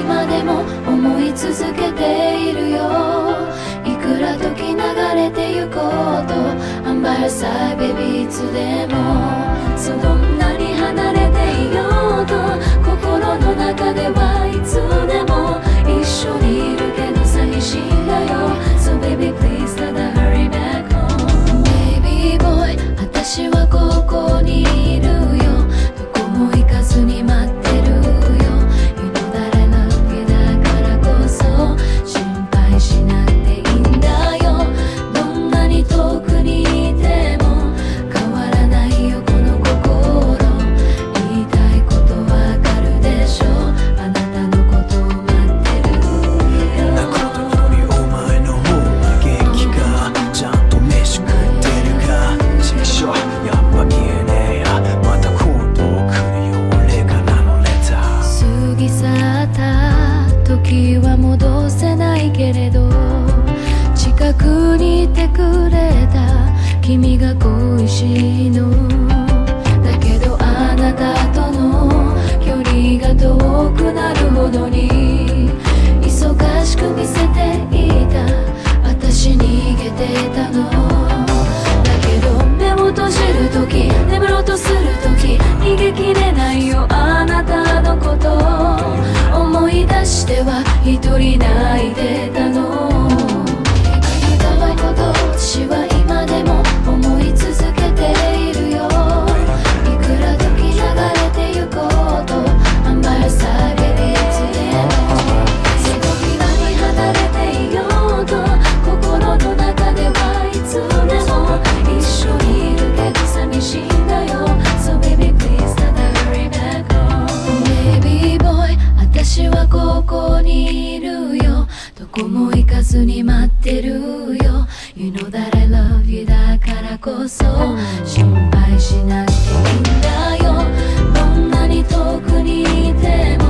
今でも思い続けているよ。いくら時流れてゆこうと I'm by your side baby いつでもそんなに離れていようと心の中ではいつでも一緒にいるけど寂しいんだよ。So baby please ただ hurry back home. Baby boy 私はこう君が恋しいのだけどあなたとの距離が遠くなるほどに忙しく見せていた。私逃げてたの。だけど目を閉じるとき眠ろうとするとき逃げきれないよ。あなたのこと思い出しては一人泣いてたの。こも行かずに待ってるよ。You know that I love you だからこそ心配しなくていいんだよ。どんなに遠くにいても